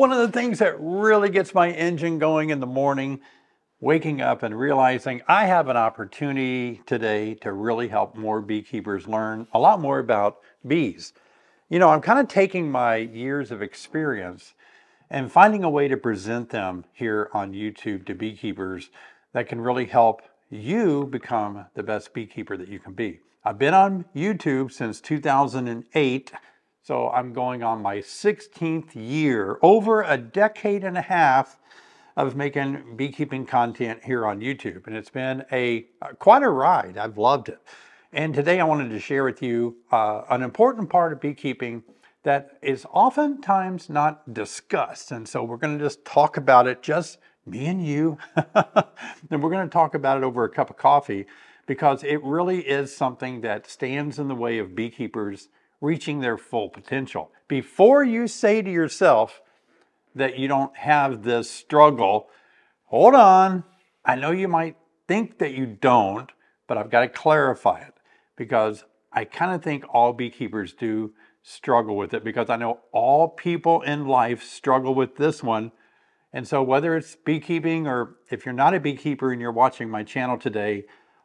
One of the things that really gets my engine going in the morning, waking up and realizing I have an opportunity today to really help more beekeepers learn a lot more about bees. You know, I'm kind of taking my years of experience and finding a way to present them here on YouTube to beekeepers that can really help you become the best beekeeper that you can be. I've been on YouTube since 2008, so I'm going on my 16th year, over a decade and a half of making beekeeping content here on YouTube. And it's been a quite a ride. I've loved it. And today I wanted to share with you uh, an important part of beekeeping that is oftentimes not discussed. And so we're going to just talk about it, just me and you. and we're going to talk about it over a cup of coffee because it really is something that stands in the way of beekeepers reaching their full potential. Before you say to yourself that you don't have this struggle, hold on. I know you might think that you don't, but I've got to clarify it because I kind of think all beekeepers do struggle with it because I know all people in life struggle with this one. And so, whether it's beekeeping or if you're not a beekeeper and you're watching my channel today,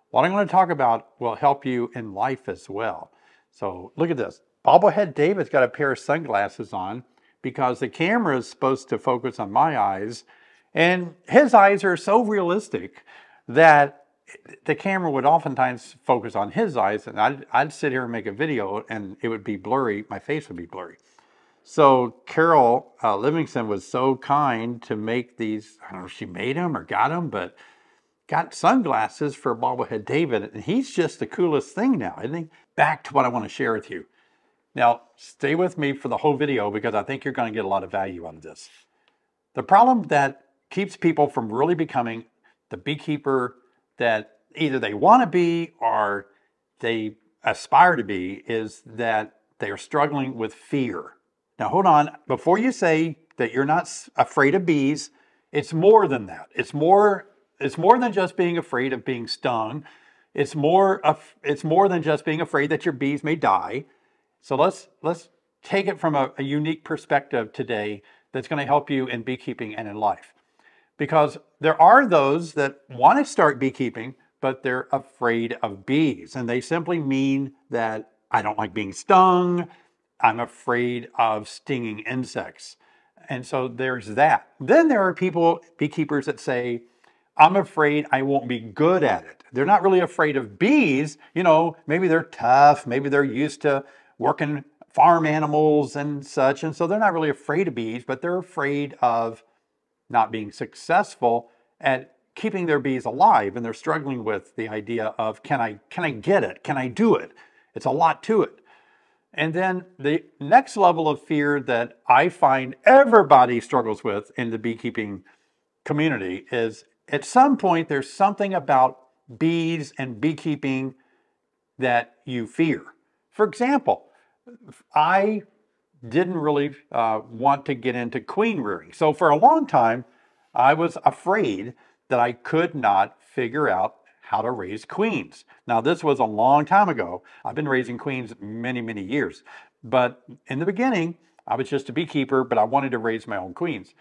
what I'm going to talk about will help you in life as well. So look at this. Bobblehead David's got a pair of sunglasses on because the camera is supposed to focus on my eyes. And his eyes are so realistic that the camera would oftentimes focus on his eyes and I'd, I'd sit here and make a video and it would be blurry. My face would be blurry. So Carol uh, Livingston was so kind to make these, I don't know if she made them or got them, but got sunglasses for Bobblehead David, and he's just the coolest thing now, isn't he? Back to what I want to share with you. Now, stay with me for the whole video because I think you're going to get a lot of value out of this. The problem that keeps people from really becoming the beekeeper that either they want to be or they aspire to be is that they are struggling with fear. Now, hold on. Before you say that you're not afraid of bees, it's more than that. It's more it's more than just being afraid of being stung. It's more it's more than just being afraid that your bees may die. So let's let's take it from a, a unique perspective today that's going to help you in beekeeping and in life. Because there are those that want to start beekeeping, but they're afraid of bees. And they simply mean that I don't like being stung. I'm afraid of stinging insects. And so there's that. Then there are people, beekeepers, that say, I'm afraid I won't be good at it. They're not really afraid of bees. You know, maybe they're tough, maybe they're used to working farm animals and such. And so they're not really afraid of bees, but they're afraid of not being successful at keeping their bees alive. And they're struggling with the idea of can I can I get it? Can I do it? It's a lot to it. And then the next level of fear that I find everybody struggles with in the beekeeping community is at some point, there's something about bees and beekeeping that you fear. For example, I didn't really uh, want to get into queen rearing. So for a long time, I was afraid that I could not figure out how to raise queens. Now, this was a long time ago. I've been raising queens many, many years. But in the beginning, I was just a beekeeper, but I wanted to raise my own queens.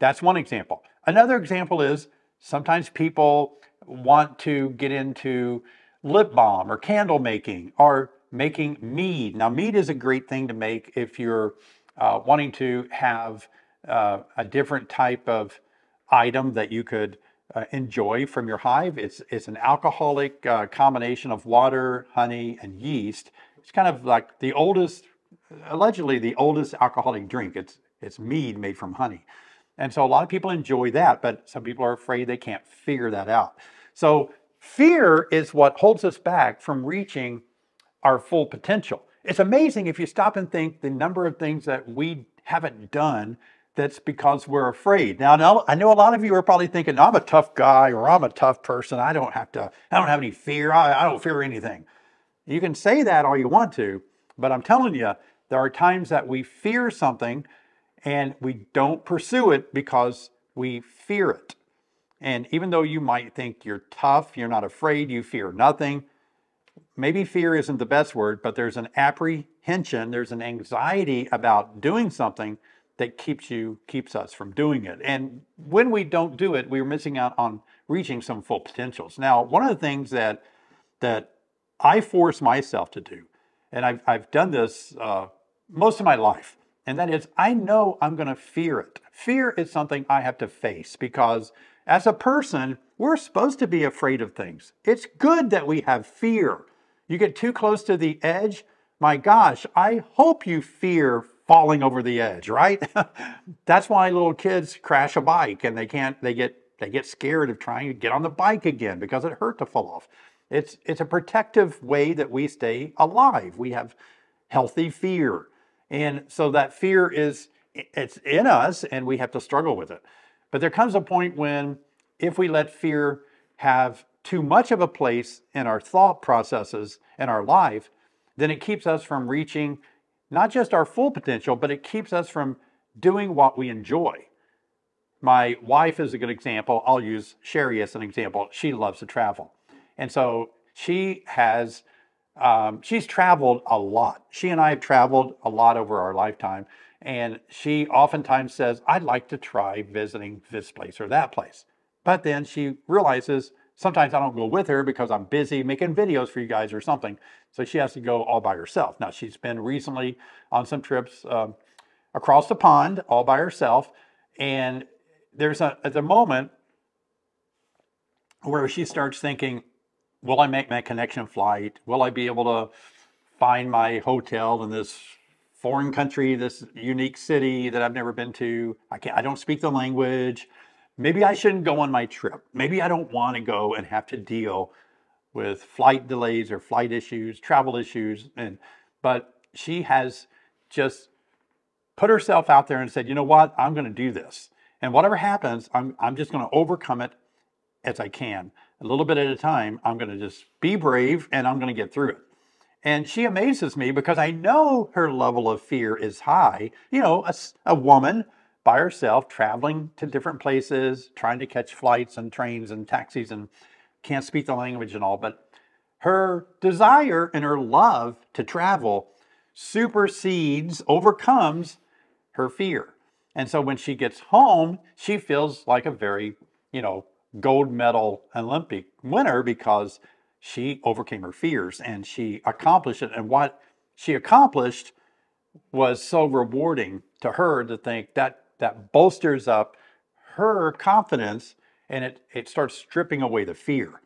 That's one example. Another example is Sometimes people want to get into lip balm or candle making or making mead. Now, mead is a great thing to make if you're uh, wanting to have uh, a different type of item that you could uh, enjoy from your hive. It's, it's an alcoholic uh, combination of water, honey, and yeast. It's kind of like the oldest, allegedly the oldest alcoholic drink. It's, it's mead made from honey. And so a lot of people enjoy that, but some people are afraid they can't figure that out. So fear is what holds us back from reaching our full potential. It's amazing if you stop and think the number of things that we haven't done that's because we're afraid. Now, I know a lot of you are probably thinking, I'm a tough guy or I'm a tough person. I don't have to, I don't have any fear. I, I don't fear anything. You can say that all you want to, but I'm telling you, there are times that we fear something and we don't pursue it because we fear it. And even though you might think you're tough, you're not afraid, you fear nothing, maybe fear isn't the best word, but there's an apprehension, there's an anxiety about doing something that keeps you keeps us from doing it. And when we don't do it, we're missing out on reaching some full potentials. Now, one of the things that that I force myself to do, and I've I've done this uh, most of my life, and that is I know I'm going to fear it. Fear is something I have to face because as a person, we're supposed to be afraid of things. It's good that we have fear. You get too close to the edge, my gosh, I hope you fear falling over the edge, right? That's why little kids crash a bike and they can't, they get, they get scared of trying to get on the bike again because it hurt to fall off. It's, it's a protective way that we stay alive. We have healthy fear. And so that fear is, it's in us and we have to struggle with it. But there comes a point when if we let fear have too much of a place in our thought processes and our life, then it keeps us from reaching not just our full potential, but it keeps us from doing what we enjoy. My wife is a good example. I'll use Sherry as an example. She loves to travel. And so she has, um, she's traveled a lot. She and I have traveled a lot over our lifetime. And she oftentimes says, I'd like to try visiting this place or that place. But then she realizes sometimes I don't go with her because I'm busy making videos for you guys or something. So she has to go all by herself. Now, she's been recently on some trips um, across the pond all by herself. And there's a, at the moment where she starts thinking, will I make my connection flight? Will I be able to find my hotel in this foreign country, this unique city that I've never been to? I can't, I don't speak the language. Maybe I shouldn't go on my trip. Maybe I don't want to go and have to deal with flight delays or flight issues, travel issues. And but she has just put herself out there and said, you know what, I'm going to do this. And whatever happens, I'm, I'm just going to overcome it as I can. A little bit at a time, I'm going to just be brave and I'm going to get through it. And she amazes me because I know her level of fear is high. You know, a, a woman by herself traveling to different places, trying to catch flights and trains and taxis and can't speak the language and all, but her desire and her love to travel supersedes, overcomes her fear. And so when she gets home, she feels like a very, you know, gold medal Olympic winner because she overcame her fears and she accomplished it. And what she accomplished was so rewarding to her to think that that bolsters up her confidence and it, it starts stripping away the fear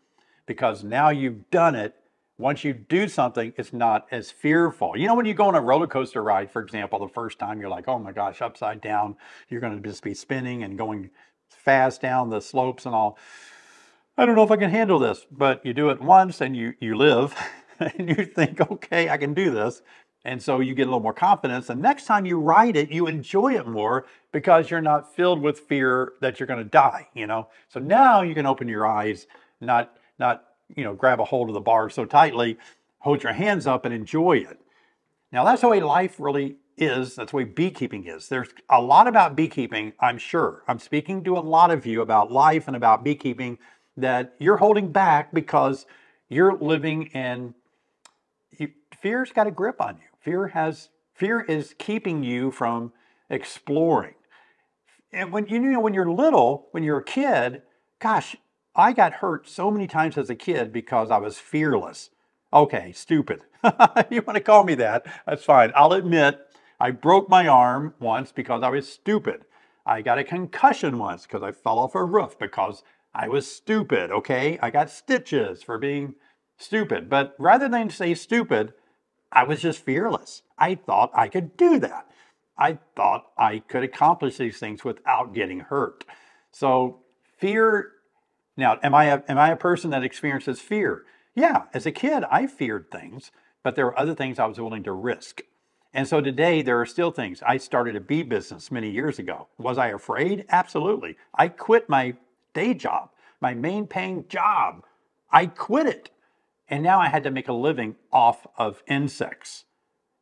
because now you've done it. Once you do something, it's not as fearful. You know, when you go on a roller coaster ride, for example, the first time you're like, oh my gosh, upside down, you're going to just be spinning and going fast down the slopes and all. I don't know if I can handle this, but you do it once and you, you live and you think, okay, I can do this. And so you get a little more confidence. And next time you ride it, you enjoy it more because you're not filled with fear that you're going to die, you know? So now you can open your eyes, not, not, you know, grab a hold of the bar so tightly, hold your hands up and enjoy it. Now that's the way life really is. That's the way beekeeping is. There's a lot about beekeeping, I'm sure. I'm speaking to a lot of you about life and about beekeeping that you're holding back because you're living in you, fear's got a grip on you. Fear has fear is keeping you from exploring. And when you know when you're little, when you're a kid, gosh, I got hurt so many times as a kid because I was fearless. Okay, stupid. you want to call me that? That's fine. I'll admit I broke my arm once because I was stupid. I got a concussion once because I fell off a roof because I was stupid, okay? I got stitches for being stupid. But rather than say stupid, I was just fearless. I thought I could do that. I thought I could accomplish these things without getting hurt. So fear. Now, am I a, am I a person that experiences fear? Yeah, as a kid, I feared things, but there were other things I was willing to risk. And so today, there are still things. I started a bee business many years ago. Was I afraid? Absolutely. I quit my day job, my main paying job. I quit it and now I had to make a living off of insects.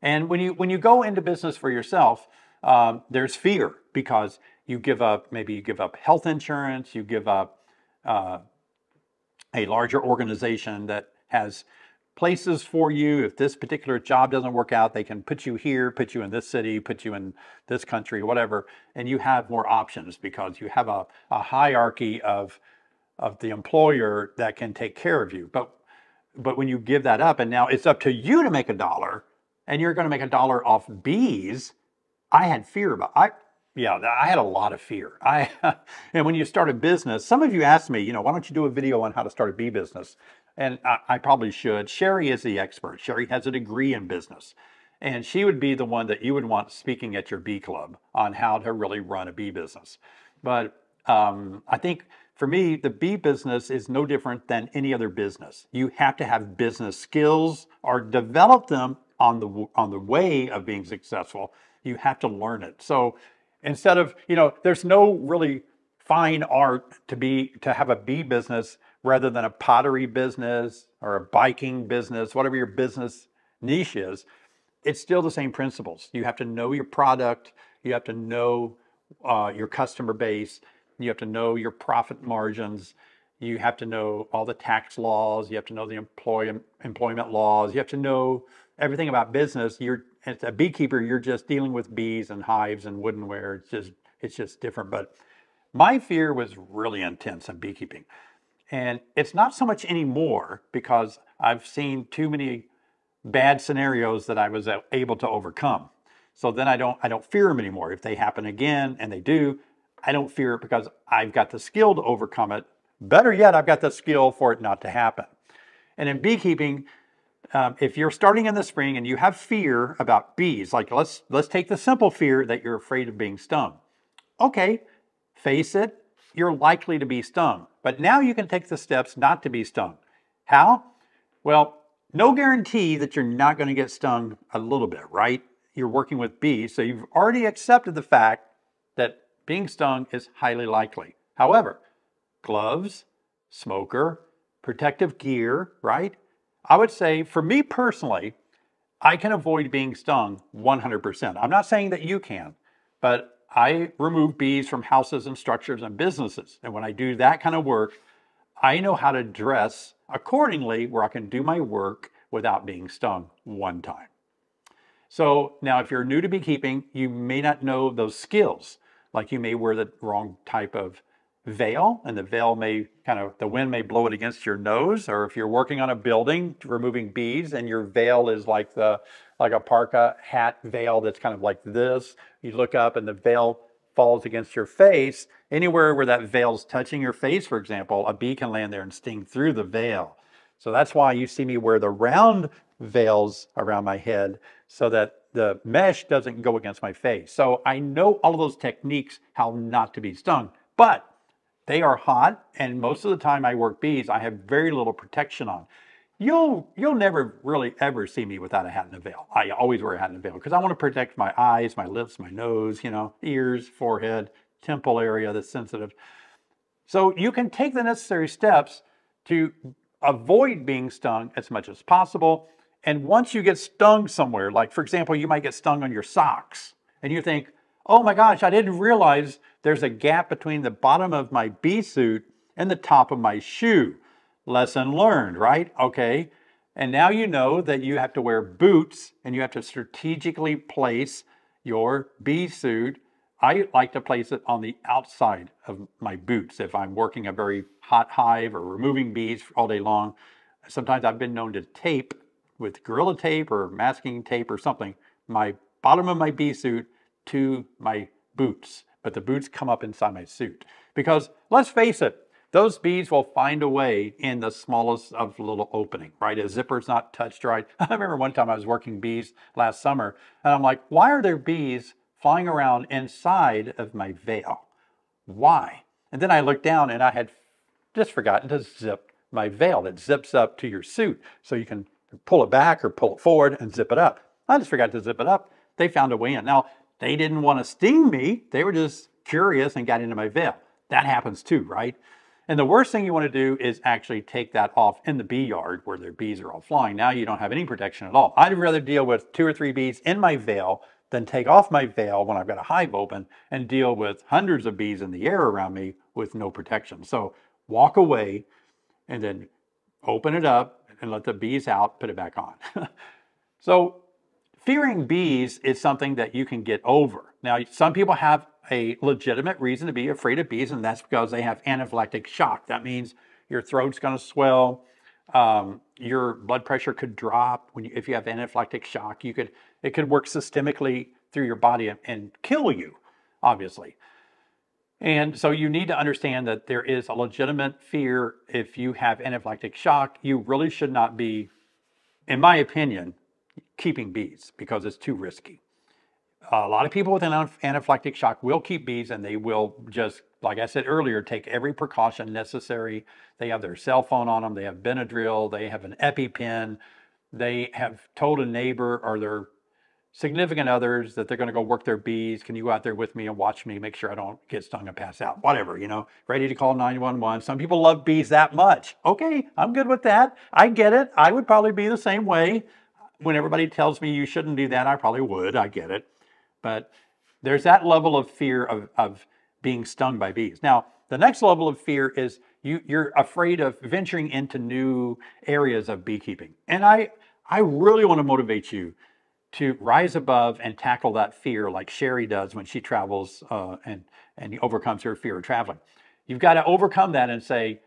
And when you when you go into business for yourself, um, there's fear because you give up maybe you give up health insurance, you give up uh, a larger organization that has places for you. If this particular job doesn't work out, they can put you here, put you in this city, put you in this country, whatever, and you have more options because you have a, a hierarchy of of the employer that can take care of you. But but when you give that up and now it's up to you to make a dollar and you're going to make a dollar off bees, I had fear about I yeah, I had a lot of fear. I and when you start a business, some of you asked me, you know, why don't you do a video on how to start a bee business? And I, I probably should. Sherry is the expert. Sherry has a degree in business. And she would be the one that you would want speaking at your bee club on how to really run a bee business. But um, I think for me, the bee business is no different than any other business. You have to have business skills or develop them on the on the way of being successful. You have to learn it. So instead of you know, there's no really fine art to be to have a bee business rather than a pottery business or a biking business, whatever your business niche is, it's still the same principles. You have to know your product, you have to know uh, your customer base, you have to know your profit margins, you have to know all the tax laws, you have to know the employ- employment laws, you have to know everything about business. You're as a beekeeper, you're just dealing with bees and hives and woodenware. It's just it's just different. But my fear was really intense in beekeeping. And it's not so much anymore because I've seen too many bad scenarios that I was able to overcome. So then I don't I don't fear them anymore. If they happen again and they do, I don't fear it because I've got the skill to overcome it. Better yet, I've got the skill for it not to happen. And in beekeeping, um, if you're starting in the spring and you have fear about bees, like let's let's take the simple fear that you're afraid of being stung. Okay, face it, you're likely to be stung. But now you can take the steps not to be stung. How? Well, no guarantee that you're not going to get stung a little bit, right? You're working with bees, so you've already accepted the fact that being stung is highly likely. However, gloves, smoker, protective gear, right? I would say for me personally, I can avoid being stung 100%. I'm not saying that you can, but I remove bees from houses and structures and businesses. And when I do that kind of work, I know how to dress accordingly where I can do my work without being stung one time. So now if you're new to beekeeping, you may not know those skills. Like you may wear the wrong type of veil and the veil may kind of, the wind may blow it against your nose. Or if you're working on a building removing bees and your veil is like the like a parka hat veil that's kind of like this. You look up and the veil falls against your face. Anywhere where that veil's touching your face, for example, a bee can land there and sting through the veil. So that's why you see me wear the round veils around my head so that the mesh doesn't go against my face. So I know all of those techniques, how not to be stung, but they are hot. And most of the time I work bees, I have very little protection on you'll you'll never really ever see me without a hat and a veil. I always wear a hat and a veil because I want to protect my eyes, my lips, my nose, you know, ears, forehead, temple area that's sensitive. So you can take the necessary steps to avoid being stung as much as possible. And once you get stung somewhere, like for example, you might get stung on your socks, and you think, oh my gosh, I didn't realize there's a gap between the bottom of my bee suit and the top of my shoe. Lesson learned, right? Okay. And now you know that you have to wear boots and you have to strategically place your bee suit. I like to place it on the outside of my boots if I'm working a very hot hive or removing bees all day long. Sometimes I've been known to tape with Gorilla Tape or masking tape or something my bottom of my bee suit to my boots, but the boots come up inside my suit. Because let's face it, those bees will find a way in the smallest of little opening, right? A zipper's not touched right. I remember one time I was working bees last summer and I'm like, why are there bees flying around inside of my veil? Why? And then I looked down and I had just forgotten to zip my veil that zips up to your suit. So you can pull it back or pull it forward and zip it up. I just forgot to zip it up. They found a way in. Now, they didn't want to sting me. They were just curious and got into my veil. That happens too, right? And the worst thing you want to do is actually take that off in the bee yard where their bees are all flying. Now you don't have any protection at all. I'd rather deal with two or three bees in my veil than take off my veil when I've got a hive open and deal with hundreds of bees in the air around me with no protection. So walk away and then open it up, and let the bees out, put it back on. so fearing bees is something that you can get over. Now, some people have a legitimate reason to be afraid of bees, and that's because they have anaphylactic shock. That means your throat's going to swell, um, your blood pressure could drop when you, if you have anaphylactic shock. You could it could work systemically through your body and, and kill you, obviously. And so you need to understand that there is a legitimate fear if you have anaphylactic shock. You really should not be, in my opinion, keeping bees because it's too risky. A lot of people with an anaphylactic shock will keep bees and they will just, like I said earlier, take every precaution necessary. They have their cell phone on them, they have Benadryl, they have an EpiPen, they have told a neighbor or their significant others that they're going to go work their bees. Can you go out there with me and watch me, make sure I don't get stung and pass out? Whatever, you know, ready to call 911. Some people love bees that much. Okay, I'm good with that. I get it. I would probably be the same way. When everybody tells me you shouldn't do that, I probably would. I get it. But there's that level of fear of, of being stung by bees. Now, the next level of fear is you, you're afraid of venturing into new areas of beekeeping. And I, I really want to motivate you to rise above and tackle that fear like Sherry does when she travels uh, and, and overcomes her fear of traveling. You've got to overcome that and say,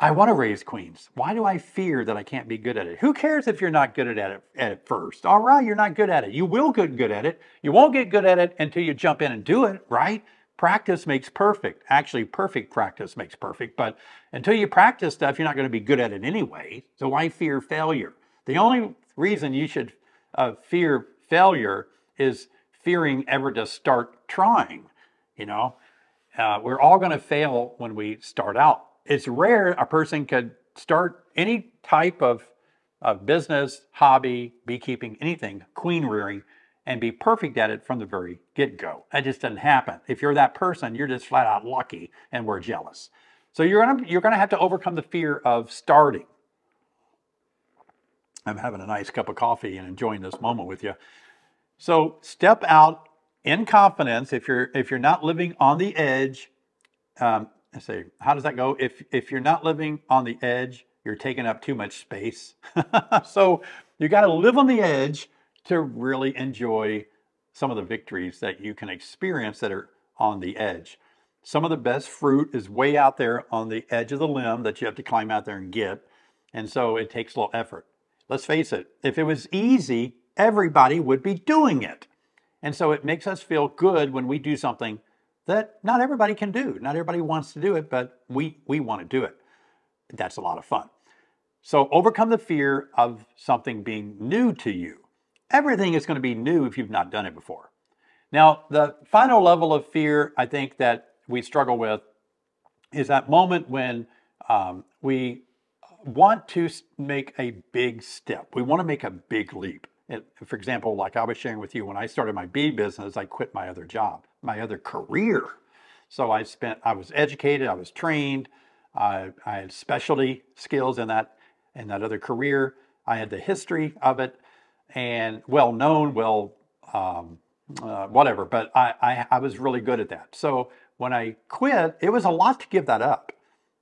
I want to raise queens. Why do I fear that I can't be good at it? Who cares if you're not good at it at first? All right, you're not good at it. You will get good at it. You won't get good at it until you jump in and do it, right? Practice makes perfect. Actually, perfect practice makes perfect. But until you practice stuff, you're not going to be good at it anyway. So why fear failure? The only reason you should uh, fear failure is fearing ever to start trying. You know, uh, we're all going to fail when we start out. It's rare a person could start any type of, of business, hobby, beekeeping, anything, queen rearing, and be perfect at it from the very get go. That just doesn't happen. If you're that person, you're just flat out lucky and we're jealous. So you're gonna, you're gonna have to overcome the fear of starting. I'm having a nice cup of coffee and enjoying this moment with you. So step out in confidence. If you're if you're not living on the edge, um, I say, how does that go? If if you're not living on the edge, you're taking up too much space. so you got to live on the edge to really enjoy some of the victories that you can experience that are on the edge. Some of the best fruit is way out there on the edge of the limb that you have to climb out there and get. And so it takes a little effort. Let's face it, if it was easy, everybody would be doing it. And so it makes us feel good when we do something that not everybody can do. Not everybody wants to do it, but we, we want to do it. That's a lot of fun. So overcome the fear of something being new to you. Everything is going to be new if you've not done it before. Now, the final level of fear I think that we struggle with is that moment when um, we want to make a big step. We want to make a big leap. for example, like I was sharing with you, when I started my bee business, I quit my other job, my other career. So I spent, I was educated, I was trained, I, I had specialty skills in that, in that other career. I had the history of it and well known, well, um, uh, whatever, but I, I, I was really good at that. So when I quit, it was a lot to give that up.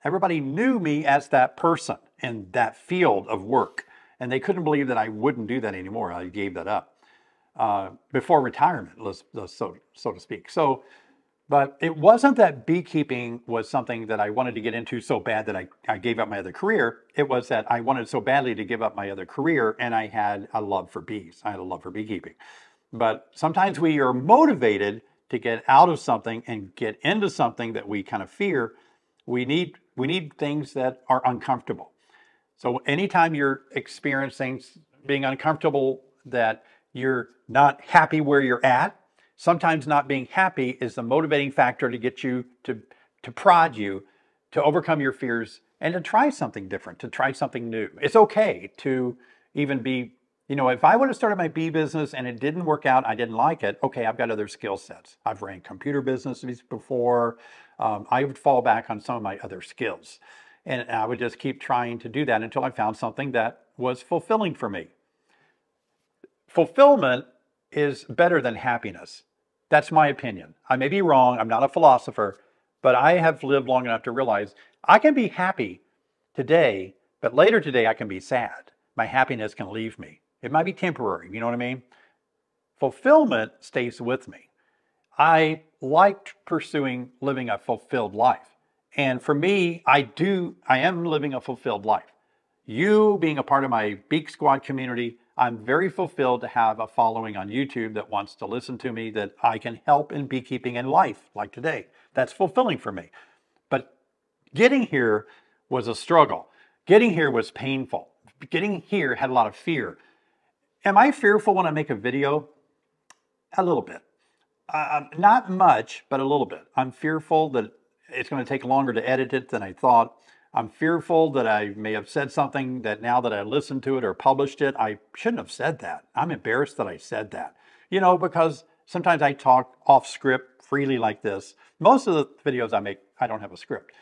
Everybody knew me as that person in that field of work. And they couldn't believe that I wouldn't do that anymore. I gave that up uh, before retirement, so, so to speak. So, but it wasn't that beekeeping was something that I wanted to get into so bad that I, I gave up my other career. It was that I wanted so badly to give up my other career and I had a love for bees. I had a love for beekeeping. But sometimes we are motivated to get out of something and get into something that we kind of fear. We need, we need things that are uncomfortable. So anytime you're experiencing being uncomfortable, that you're not happy where you're at, sometimes not being happy is the motivating factor to get you to, to prod you to overcome your fears and to try something different, to try something new. It's okay to even be, you know, if I would have started my bee business and it didn't work out, I didn't like it, okay, I've got other skill sets. I've ran computer businesses before. Um, I would fall back on some of my other skills. And I would just keep trying to do that until I found something that was fulfilling for me. Fulfillment is better than happiness. That's my opinion. I may be wrong, I'm not a philosopher, but I have lived long enough to realize I can be happy today But later today, I can be sad. My happiness can leave me. It might be temporary, you know what I mean? Fulfillment stays with me. I liked pursuing living a fulfilled life. And for me, I do, I am living a fulfilled life. You being a part of my BeekSquad community, I'm very fulfilled to have a following on YouTube that wants to listen to me, that I can help in beekeeping and life like today. That's fulfilling for me. But getting here was a struggle. Getting here was painful. Getting here had a lot of fear. Am I fearful when I make a video? A little bit. Uh, not much, but a little bit. I'm fearful that it's going to take longer to edit it than I thought. I'm fearful that I may have said something that now that I listened to it or published it, I shouldn't have said that. I'm embarrassed that I said that. You know, because sometimes I talk off script freely like this. Most of the videos I make, I don't have a script.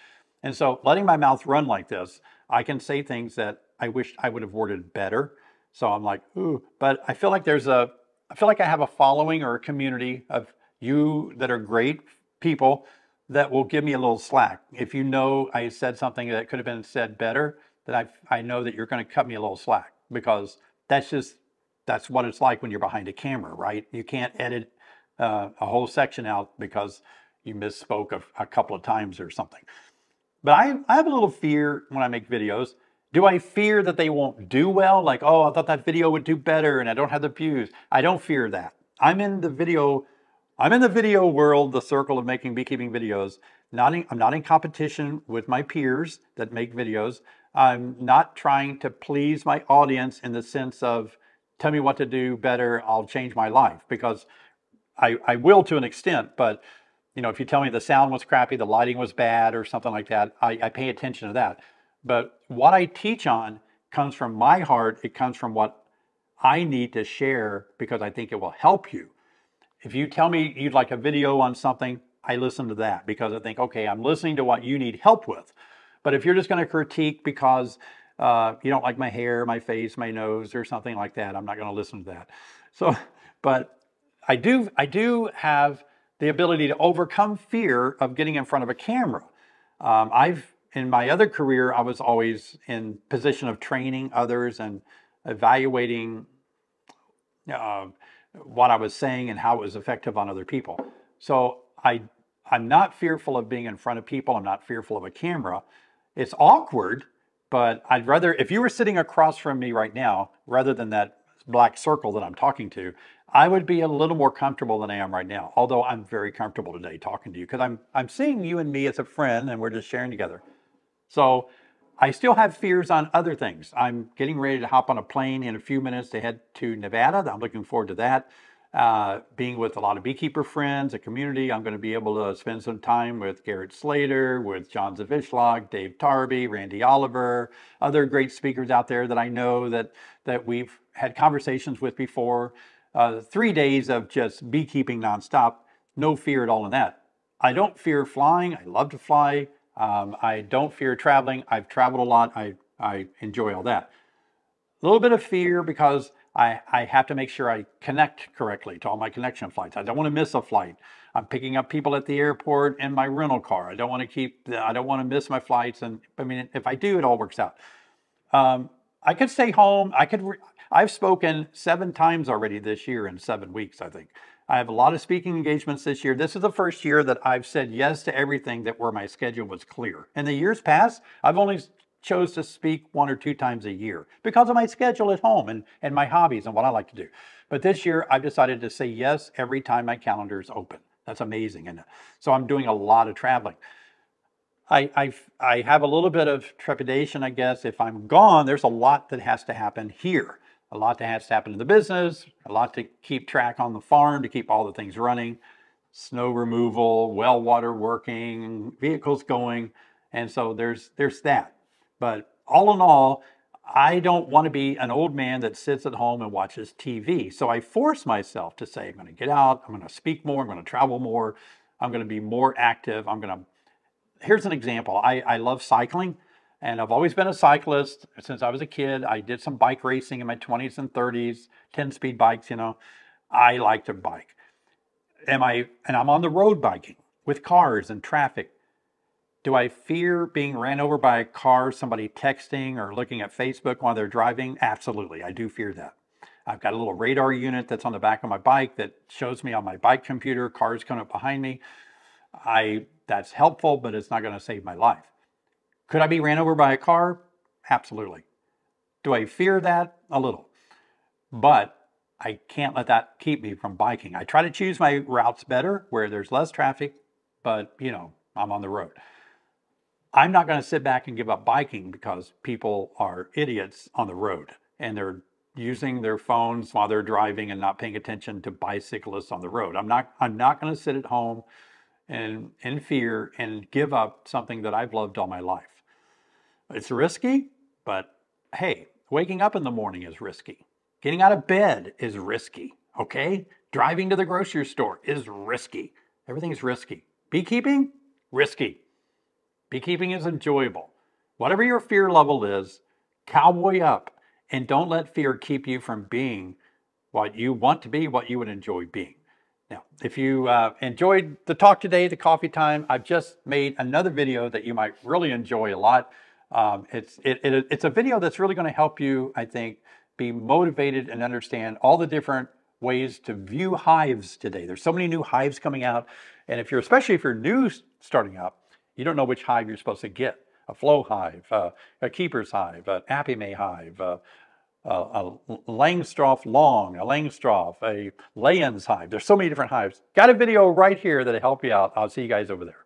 And so letting my mouth run like this, I can say things that I wish I would have worded better. So I'm like, ooh, but I feel like there's a, I feel like I have a following or a community of you that are great people that will give me a little slack. If you know I said something that could have been said better, then I, I know that you're going to cut me a little slack because that's just, that's what it's like when you're behind a camera, right? You can't edit uh, a whole section out because you misspoke a, a couple of times or something. But I, I have a little fear when I make videos. Do I fear that they won't do well? Like, oh, I thought that video would do better and I don't have the views. I don't fear that. I'm in the video I'm in the video world, the circle of making beekeeping videos. Not in, I'm not in competition with my peers that make videos. I'm not trying to please my audience in the sense of tell me what to do better, I'll change my life because I, I will to an extent, but you know, if you tell me the sound was crappy, the lighting was bad or something like that, I, I pay attention to that. But what I teach on comes from my heart. It comes from what I need to share because I think it will help you. If you tell me you'd like a video on something, I listen to that because I think, okay, I'm listening to what you need help with. But if you're just going to critique because uh, you don't like my hair, my face, my nose, or something like that, I'm not going to listen to that. So, but I do, I do have the ability to overcome fear of getting in front of a camera. Um, I've in my other career, I was always in position of training others and evaluating uh, what I was saying and how it was effective on other people. So I, I'm not fearful of being in front of people. I'm not fearful of a camera. It's awkward, but I'd rather, if you were sitting across from me right now, rather than that black circle that I'm talking to, I would be a little more comfortable than I am right now. Although I'm very comfortable today talking to you because I'm, I'm seeing you and me as a friend and we're just sharing together. So I still have fears on other things. I'm getting ready to hop on a plane in a few minutes to head to Nevada. I'm looking forward to that. Uh, being with a lot of beekeeper friends, a community, I'm going to be able to spend some time with Garrett Slater, with John Zawislak, Dave Tarpy, Randy Oliver, other great speakers out there that I know that, that we've had conversations with before. Uh, three days of just beekeeping nonstop, no fear at all in that. I don't fear flying. I love to fly. Um, I don't fear traveling. I've traveled a lot. I, I enjoy all that. A little bit of fear because I, I have to make sure I connect correctly to all my connection flights. I don't want to miss a flight. I'm picking up people at the airport in my rental car. I don't want to keep, I don't want to miss my flights. And I mean, if I do, it all works out. Um, I could stay home. I could, I've spoken seven times already this year in seven weeks, I think. I have a lot of speaking engagements this year. This is the first year that I've said yes to everything that where my schedule was clear. In the years past, I've only chose to speak one or two times a year because of my schedule at home and, and my hobbies and what I like to do. But this year, I've decided to say yes every time my calendar is open. That's amazing. And so I'm doing a lot of traveling. I, I, I have a little bit of trepidation, I guess. If I'm gone, there's a lot that has to happen here a lot that has to happen in the business, a lot to keep track on the farm to keep all the things running, snow removal, well water working, vehicles going. And so there's there's that. But all in all, I don't want to be an old man that sits at home and watches TV. So I force myself to say, I'm going to get out, I'm going to speak more, I'm going to travel more, I'm going to be more active. I'm going to, here's an example. I, I love cycling. And I've always been a cyclist since I was a kid. I did some bike racing in my 20s and 30s, 10 speed bikes, you know. I like to bike. Am I and I'm on the road biking with cars and traffic. Do I fear being ran over by a car, somebody texting or looking at Facebook while they're driving? Absolutely, I do fear that. I've got a little radar unit that's on the back of my bike that shows me on my bike computer cars coming up behind me. I that's helpful, but it's not going to save my life. Could I be ran over by a car? Absolutely. Do I fear that? A little. But I can't let that keep me from biking. I try to choose my routes better where there's less traffic, but you know, I'm on the road. I'm not going to sit back and give up biking because people are idiots on the road and they're using their phones while they're driving and not paying attention to bicyclists on the road. I'm not I'm not going to sit at home and in fear and give up something that I've loved all my life. It's risky, but hey, waking up in the morning is risky. Getting out of bed is risky, okay? Driving to the grocery store is risky. Everything's risky. Beekeeping, risky. Beekeeping is enjoyable. Whatever your fear level is, cowboy up and don't let fear keep you from being what you want to be, what you would enjoy being. Now, if you uh, enjoyed the talk today, the coffee time, I've just made another video that you might really enjoy a lot. Um, it's, it, it, it's a video that's really going to help you, I think, be motivated and understand all the different ways to view hives today. There's so many new hives coming out. And if you're, especially if you're new starting up, you don't know which hive you're supposed to get. A flow hive, uh, a keeper's hive, an Apimaye hive, uh, a Langstroth long, a Langstroth, a Layens hive. There's so many different hives. Got a video right here that'll help you out. I'll see you guys over there.